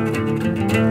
Música